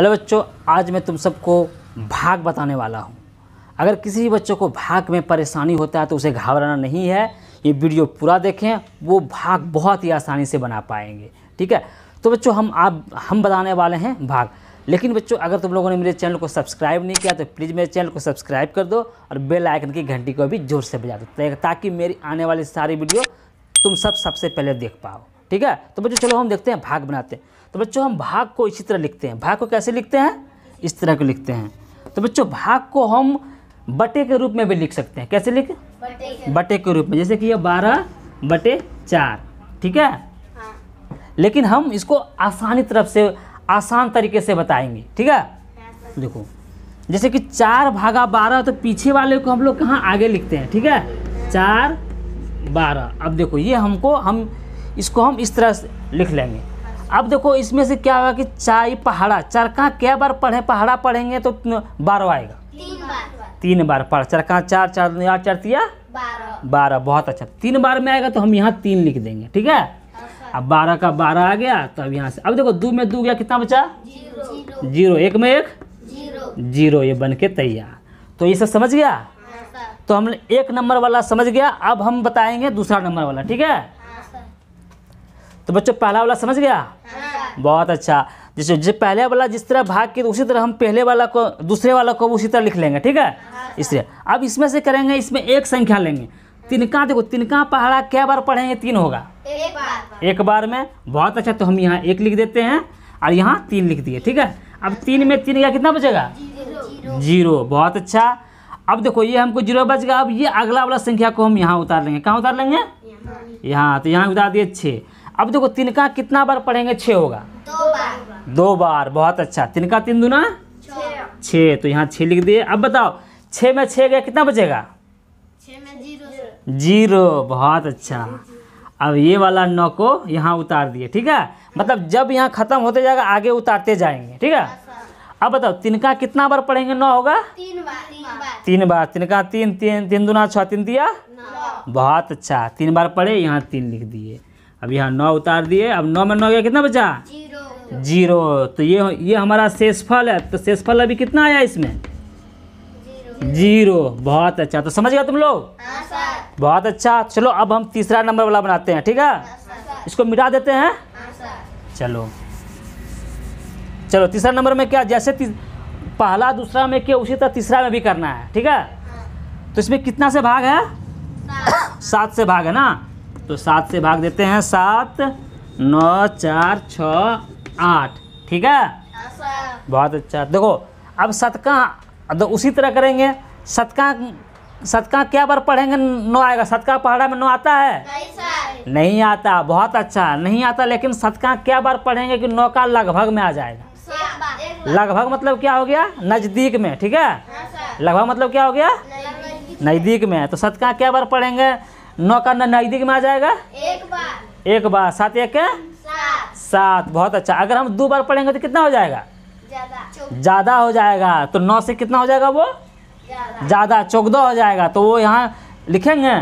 Hello बच्चों, आज मैं तुम सबको भाग बताने वाला हूँ। अगर किसी भी बच्चों को भाग में परेशानी होता है तो उसे घबराना नहीं है। ये वीडियो पूरा देखें, वो भाग बहुत ही आसानी से बना पाएँगे, ठीक है? तो बच्चों, हम आप, हम बताने वाले हैं भाग। लेकिन बच्चों, अगर तुम लोगों ने मेरे चैनल को सब्सक्राइब नहीं किया तो प्लीज़ मेरे चैनल को सब्सक्राइब कर दो और बेल आइकन की घंटी को भी ज़ोर से बजा दो ताकि मेरी आने वाली सारी वीडियो तुम सब सबसे पहले देख पाओ, ठीक है? तो बच्चों, चलो हम देखते हैं, भाग बनाते हैं। तो बच्चों हम भाग को इसी तरह लिखते हैं। भाग को कैसे लिखते हैं? इस तरह को लिखते हैं। तो बच्चों भाग को हम बटे के रूप में भी लिख सकते हैं। कैसे लिख? बटे के रूप। में। जैसे कि यह बारह बटे चार ठीक है। लेकिन हम इसको आसानी तरफ़ से आसान तरीके से बताएँगे ठीक है? देखो जैसे कि चार भागा बारह तो पीछे वाले को हम लोग कहाँ आगे लिखते हैं ठीक है? चार बारह। अब देखो ये हमको हम इसको हम इस तरह से लिख लेंगे। अब देखो इसमें से क्या होगा कि चाय पहाड़ा चरखा क्या बार पढ़े पहाड़ा पढ़ेंगे तो बारह आएगा। तीन बार तीन बार पढ़ चरखा चार चार चार चार तिया बारह। बारह बहुत अच्छा। तीन बार में आएगा तो हम यहाँ तीन लिख देंगे ठीक है? अब बारह का बारह आ गया तो अब यहाँ से अब देखो दो में दो गया कितना बचा? ज़ीरो। एक में एक? ज़ीरो। ये बन के तैयार। तो ये सब समझ गया? हाँ तो हम एक नंबर वाला समझ गया अब हम बताएँगे दूसरा नंबर वाला ठीक है हाँ? तो बच्चों पहला वाला समझ गया? हाँ। बहुत अच्छा। जैसे जो पहले वाला जिस तरह भाग के उसी तरह हम पहले वाला को दूसरे वाला को उसी तरह लिख लेंगे ठीक है? इसलिए अब इसमें से करेंगे इसमें एक संख्या लेंगे। तिनका देखो तिनका पहाड़ा क्या बार पढ़ेंगे? तीन होगा। एक बार। एक बार में बहुत अच्छा तो हम यहाँ एक लिख देते हैं और यहाँ तीन लिख दिए ठीक है? अब तीन में तीन का कितना बचेगा? ज़ीरो। ज़ीरो बहुत अच्छा। अब देखो ये हमको ज़ीरो बच गया अब ये अगला वाला संख्या को हम यहाँ उतार लेंगे। कहाँ उतार लेंगे? यहाँ तो यहाँ उतार दिए छः। अब देखो तिनका कितना बार पढ़ेंगे? छः होगा। दो बार। दो बार बहुत अच्छा। तिनका तीन दुना? छः तो यहाँ छः लिख दिए। अब बताओ छः में छः गया कितना बचेगा? ज़ीरो। बहुत अच्छा। अब ये वाला नौ को यहाँ उतार दिए ठीक है? मतलब जब यहाँ ख़त्म होते जाएगा आगे उतारते जाएँगे ठीक है? अब बताओ तिनका कितना बार पढ़ेंगे? नौ होगा? तीन बार। तीन बार। तीन बार। तिनका तीन तीन तीन दुना छः तीन दिया? बहुत अच्छा। तीन बार पढ़े यहाँ तीन लिख दिए। अब यहाँ नौ उतार दिए। अब नौ में नौ गया कितना बचा? ज़ीरो। ज़ीरो। तो ये ये हमारा शेषफल है। तो शेषफल अभी कितना आया इसमें? ज़ीरो। ज़ीरो। बहुत अच्छा। तो समझ गया तुम लोग? हाँ बहुत अच्छा। चलो अब हम तीसरा नंबर वाला बनाते हैं ठीक है? हाँ इसको मिटा देते हैं। हाँ चलो। चलो तीसरा नंबर में क्या जैसे पहला दूसरा में क्या उसी तरह तीसरा में भी करना है ठीक है? तो इसमें कितना से भाग है? सात से भाग है ना? तो सात से भाग देते हैं। सात, नौ, चार, छ, आठ। ठीक है? बहुत अच्छा। देखो, अब शतका अब उसी तरह करेंगे। सतका शतका क्या बार पढ़ेंगे? नौ आएगा। शतका पहाड़ा में नौ आता है? नहीं नहीं आता। बहुत अच्छा। नहीं आता, लेकिन सतका क्या बार पढ़ेंगे कि नौ का लगभग में आ जाएगा? लगभग मतलब क्या हो गया? नज़दीक में। ठीक हाँ? लगभग मतलब क्या हो गया? नज़दीक में। तो सतका क्या बार पढ़ेंगे? नौ का न- नज़दीक में आ जाएगा? एक बार। एक बार। सात एक सात। सात। बहुत अच्छा। अगर हम दो बार पढ़ेंगे तो कितना हो जाएगा? ज़्यादा। हो जाएगा। तो नौ से कितना हो जाएगा वो? ज़्यादा। चौदह हो जाएगा। तो वो यहाँ लिखेंगे?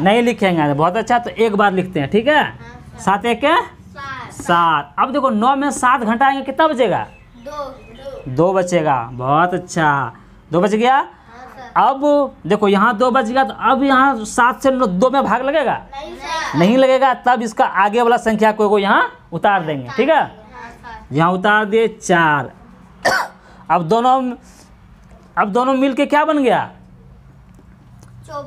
नहीं। लिखेंगे। बहुत अच्छा। तो एक बार लिखते हैं। ठीक है? सात। एक सात। अब देखो नौ में सात घंटा आएँगे कितना बचेगा? दो। दो। बचेगा। बहुत अच्छा। दो बच गया? हाँ अब देखो यहाँ दो बच गया तो अब यहाँ सात से नौ दो में भाग लगेगा? नहीं नहीं लगेगा तब इसका आगे वाला संख्या को को यहाँ उतार देंगे ठीक है? हाँ यहाँ उतार दिए चार। अब दोनों अब दोनों मिल के क्या बन गया?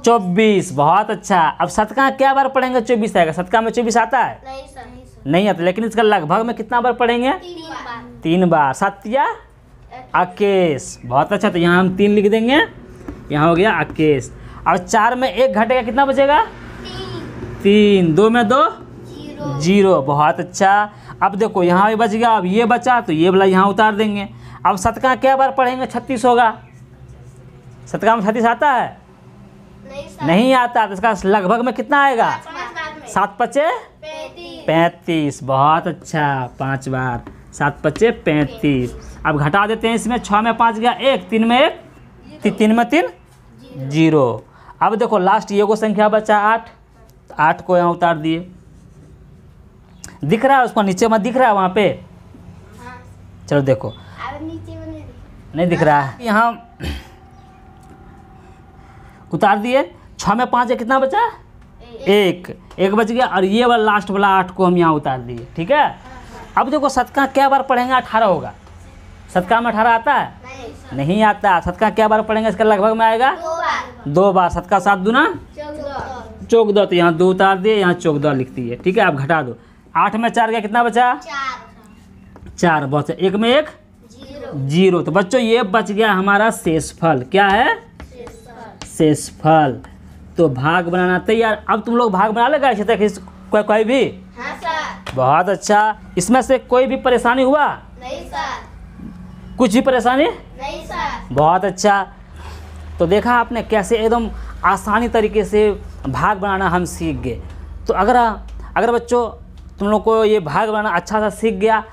चौबीस। बहुत अच्छा। अब सतका क्या बार पढ़ेंगे? चौबीस आएगा। सतका में चौबीस आता है? नहीं आता लेकिन इसका लगभग में कितना बार पढ़ेंगे? तीन बार। तीन बार। सत्या अकेश बहुत अच्छा। तो यहाँ हम तीन लिख देंगे। यहाँ हो गया अकेश। और चार में एक घटेगा कितना बचेगा? तीन। तीन दो में दो? ज़ीरो। ज़ीरो बहुत अच्छा। अब देखो यहाँ भी बच गया अब ये बचा तो ये वाला यहाँ उतार देंगे। अब सतका क्या बार पढ़ेंगे? छत्तीस होगा। सतका में छत्तीस आता है? नहीं नहीं आता तो इसका लगभग में कितना आएगा? पाँच सात पच्चे पैंतीस। बहुत अच्छा। पाँच बार। सात पच्चे पैंतीस। अब घटा देते हैं इसमें छः में पाँच गया एक तीन में एक ती, तीन में तीन ज़ीरो। अब देखो लास्ट ये को संख्या बचा आठ। आठ को यहाँ उतार दिए। दिख रहा है, उसको नीचे में दिख रहा है वहाँ पे? चलो देखो। नहीं दिख रहा है। यहाँ उतार दिए। छः में पाँच है, कितना बचा? एक। एक बच गया, और ये वाला लास्ट वाला आठ को हम यहाँ उतार दिए, ठीक है? अब देखो, सतका क्या बार पढ़ेंगे? अठारह होगा। सतका में अठारह आता है? नहीं आता। शतका क्या बार पढ़ेंगे? इसका लगभग में आएगा? दो बार। बार। शतका सात दूना? चौक दो। तो यहाँ दो उतार दिए यहाँ चौक दो लिख दिए। ठीक है आप घटा दो। आठ में चार गया कितना बचा? चार। चार बहुत एक में एक? ज़ीरो। तो बच्चों ये बच गया हमारा शेषफल। क्या है? शेषफल। तो भाग बनाना तैयार। अब तुम लोग भाग बना लेगा इसी तक कोई कोई भी? हाँ सर बहुत अच्छा। इसमें से कोई भी परेशानी हुआ? नहीं सर कुछ भी परेशानी? नहीं सर। बहुत अच्छा। तो देखा आपने कैसे एकदम आसानी तरीके से भाग बनाना हम सीख गए। तो अगर अगर बच्चों तुम लोग को ये भाग बनाना अच्छा सा सीख गया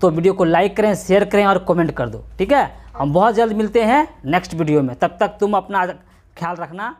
तो वीडियो को लाइक करें शेयर करें और कमेंट कर दो ठीक है? हम बहुत जल्द मिलते हैं नेक्स्ट वीडियो में। तब तक तुम अपना ख्याल रखना।